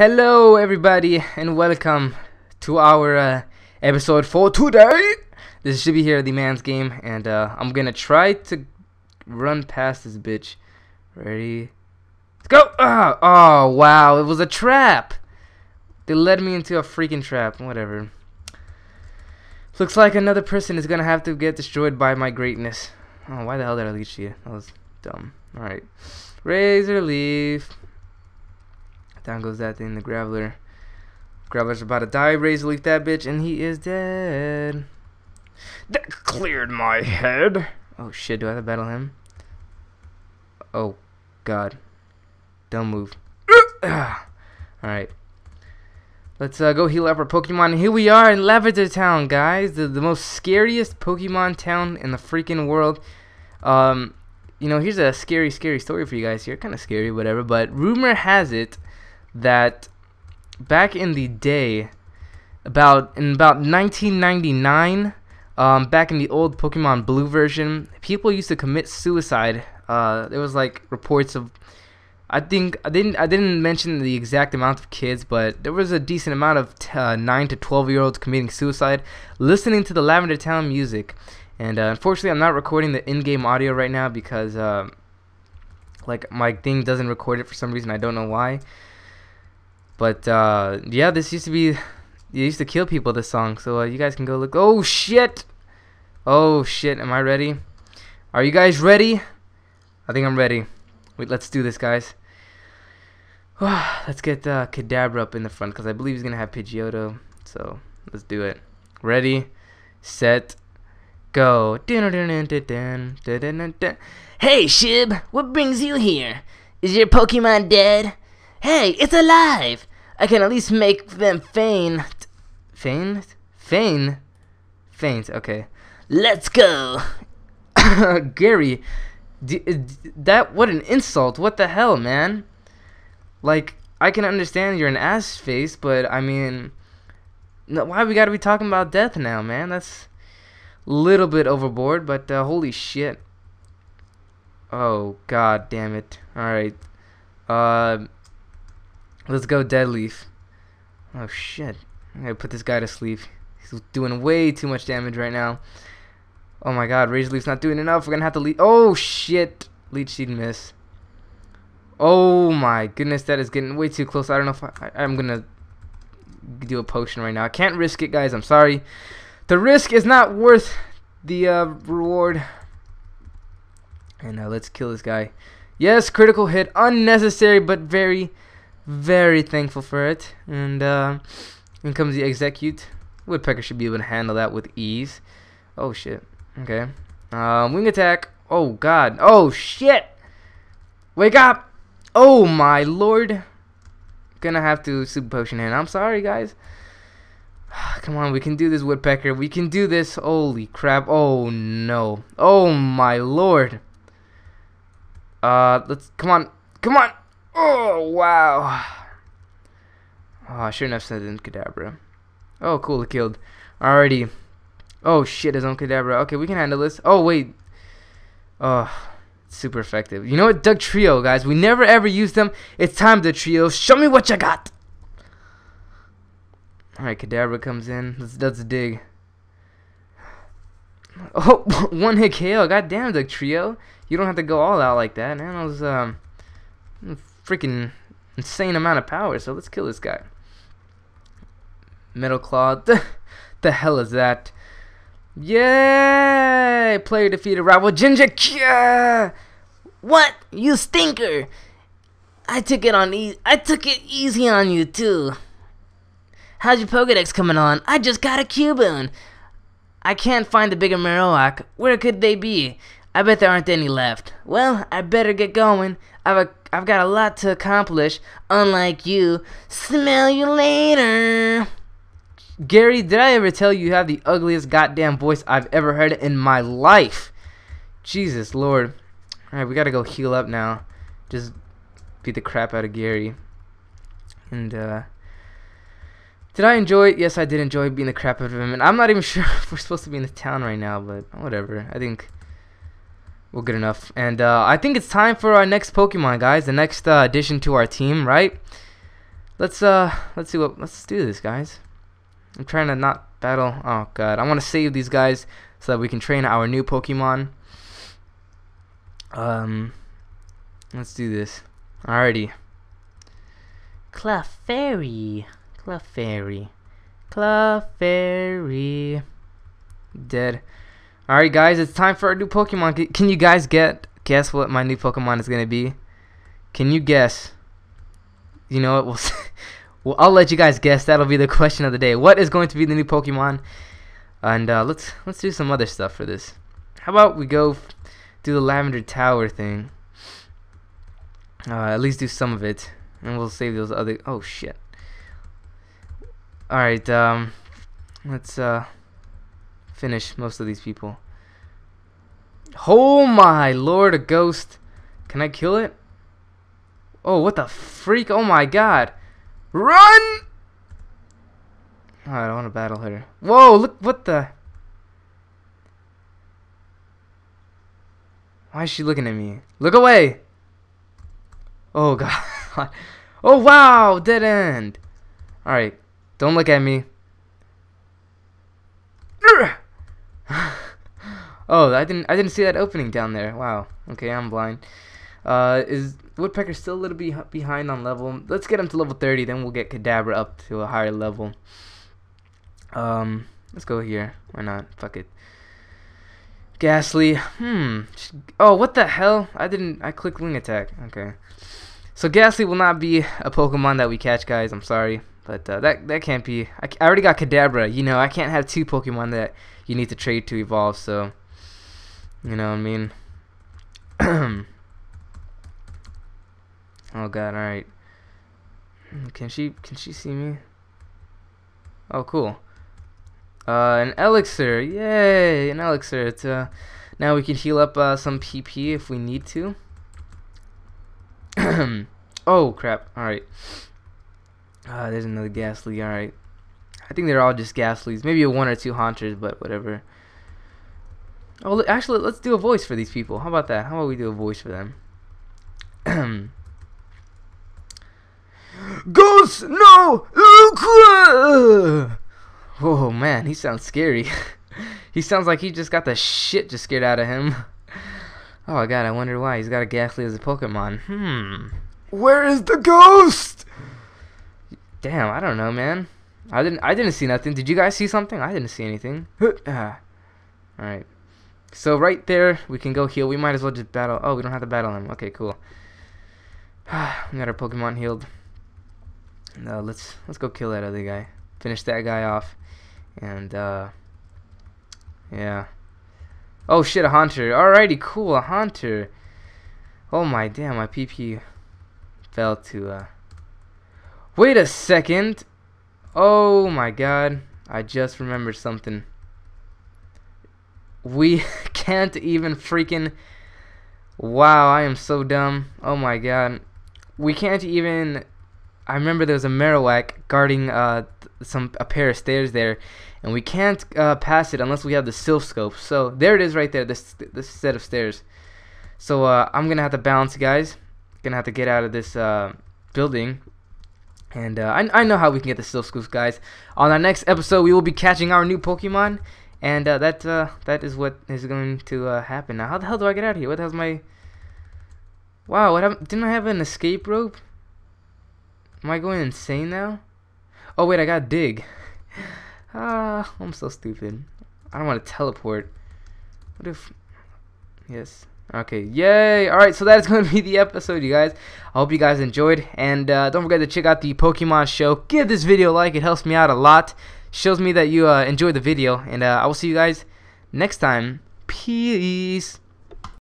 Hello, everybody, and welcome to our uh, episode for today. This should be here, the man's game, and uh, I'm gonna try to run past this bitch. Ready? Let's go! Oh, oh, wow, it was a trap! They led me into a freaking trap. Whatever. Looks like another person is gonna have to get destroyed by my greatness. Oh, why the hell did I leech you? That was dumb. Alright. Razor leaf. Down goes that thing, the Graveler. Graveler's about to die. Razor leaf that bitch, and he is dead. That cleared my head. Oh shit, do I have to battle him? Oh, God. Don't move. Alright. Let's uh, go heal up our Pokemon. Here we are in Lavender Town, guys. The, the most scariest Pokemon town in the freaking world. Um, you know, here's a scary, scary story for you guys here. Kind of scary, whatever. But rumor has it that back in the day, about in about 1999, um, back in the old Pokemon Blue version, people used to commit suicide. Uh, there was like reports of, I think I didn't I didn't mention the exact amount of kids, but there was a decent amount of uh, nine to 12 year olds committing suicide listening to the Lavender Town music. And uh, unfortunately, I'm not recording the in-game audio right now because uh, like my thing doesn't record it for some reason. I don't know why. But uh, yeah, this used to be you used to kill people. This song, so uh, you guys can go look. Oh shit! Oh shit! Am I ready? Are you guys ready? I think I'm ready. Wait, let's do this, guys. let's get uh, Kadabra up in the front because I believe he's gonna have Pidgeotto. So let's do it. Ready, set, go. Hey, Shib, what brings you here? Is your Pokemon dead? Hey, it's alive! I can at least make them feign. Feign? Feign? Faint, okay. Let's go! Gary, that, what an insult. What the hell, man? Like, I can understand you're an ass face, but I mean, why we gotta be talking about death now, man? That's a little bit overboard, but uh, holy shit. Oh, god damn it. Alright. Uh, Let's go Deadleaf. Oh shit. I gotta put this guy to sleep. He's doing way too much damage right now. Oh my god, Razor Leaf's not doing enough. We're gonna have to leech. Oh shit. Leech Seed miss. Oh my goodness, that is getting way too close. I don't know if I, I, am gonna do a potion right now. I can't risk it, guys. I'm sorry. The risk is not worth the uh, reward. And uh, let's kill this guy. Yes, critical hit. Unnecessary, but very very thankful for it. And uh, in comes the Exeggcute. Woodpecker should be able to handle that with ease. Oh shit. Okay. Uh, wing attack. Oh god. Oh shit. Wake up. Oh my lord. Gonna have to super potion in. I'm sorry guys. Come on, we can do this, Woodpecker. We can do this. Holy crap. Oh no. Oh my lord. Uh, let's come on. Come on. Oh, wow. Oh, I shouldn't have said in Kadabra. Oh, cool, it killed. Alrighty. Oh, shit, his own Kadabra. Okay, we can handle this. Oh, wait. Oh, super effective. You know what? Dugtrio, guys. We never ever used them. It's time to trio. Show me what you got. Alright, Kadabra comes in. Let's, let's dig. Oh, one hit KO. God damn, Dugtrio. You don't have to go all out like that, man. I was, um freaking insane amount of power. So let's kill this guy. Metal Claw. The, the hell is that? Yay! Player defeated rival Ginger. Yeah! What? You stinker! I took it on e I took it easy on you too. How's your Pokedex coming on? I just got a Cubone. I can't find the bigger Marowak. Where could they be? I bet there aren't any left. Well, I better get going. I've a, I've got a lot to accomplish. Unlike you. Smell you later. Gary, did I ever tell you you have the ugliest goddamn voice I've ever heard in my life? Jesus Lord. Alright, we gotta go heal up now. Just beat the crap out of Gary. And, uh... Did I enjoy it? Yes, I did enjoy being the crap out of him. And I'm not even sure if we're supposed to be in the town right now, but whatever. I think well, good enough. And uh, I think it's time for our next Pokemon, guys. The next uh, addition to our team, right? let's uh let's see what let's do this guys. I'm trying to not battle. Oh god, I want to save these guys so that we can train our new Pokemon. Um, let's do this. Alrighty. Clefairy. Clefairy. Clefairy. Dead. Alright guys, it's time for our new Pokemon. Can you guys get guess what my new Pokemon is gonna be? Can you guess? You know what? We'll, well I'll let you guys guess. That'll be the question of the day. What is going to be the new Pokemon? And uh, let's let's do some other stuff for this. How about we go do the Lavender Tower thing? Uh, at least do some of it, and we'll save those other. Oh shit. All right. Um, let's uh finish most of these people. Oh my lord, a ghost. Can I kill it? Oh, what the freak? Oh my god. Run! Oh, I don't want to battle her. Whoa, look, what the? Why is she looking at me? Look away! Oh god. oh wow, dead end. Alright, don't look at me. oh, I didn't I didn't see that opening down there. Wow. Okay, I'm blind. Uh, is Woodpecker still a little bit behind on level? Let's get him to level 30, then we'll get Kadabra up to a higher level. Um, let's go here. Why not? Fuck it. Gastly. Hmm. Oh, what the hell? I didn't. I clicked Wing Attack. Okay. So Gastly will not be a Pokemon that we catch, guys. I'm sorry. But uh, that that can't be. I, I already got Kadabra. You know, I can't have two Pokemon that you need to trade to evolve. So, you know what I mean. oh God! All right. Can she can she see me? Oh, cool. Uh, an elixir, yay! An elixir. It's, uh, now we can heal up uh, some PP if we need to. oh crap! All right. Uh, there's another Gastly. Alright. I think they're all just Gastlys. Maybe a one or two Haunters, but whatever. Oh, look, actually, let's do a voice for these people. How about that? How about we do a voice for them? Ghost, no! Oh, man, he sounds scary. he sounds like he just got the shit just scared out of him. Oh, God, I wonder why. He's got a Gastly as a Pokemon. Hmm. Where is the ghost? Damn, I don't know, man. I didn't I didn't see nothing. Did you guys see something? I didn't see anything. Alright. So right there, we can go heal. We might as well just battle. Oh, we don't have to battle him. Okay, cool. we got our Pokemon healed. No, let's let's go kill that other guy. Finish that guy off. And uh yeah. Oh shit, a Haunter. Alrighty, cool, a Haunter. Oh my damn, my PP fell to uh Wait a second. Oh my god. I just remembered something. We can't even freaking... Wow, I am so dumb. Oh my god. We can't even... I remember there was a Marowak guarding uh, some a pair of stairs there. And we can't uh, pass it unless we have the Silph Scope. So there it is right there, this, this set of stairs. So uh, I'm going to have to bounce, guys. Going to have to get out of this uh, building and uh, I, I know how we can get the Scoops, guys. On our next episode, we will be catching our new Pokemon. And uh, that uh, that is what is going to uh, happen. Now, how the hell do I get out of here? What the my... Wow, what happened? didn't I have an escape rope? Am I going insane now? Oh, wait, I got dig. ah, I'm so stupid. I don't want to teleport. What if... Yes. Okay, yay! Alright, so that is going to be the episode, you guys. I hope you guys enjoyed. And uh, don't forget to check out the Pokemon show. Give this video a like, it helps me out a lot. Shows me that you uh, enjoyed the video. And uh, I will see you guys next time. Peace.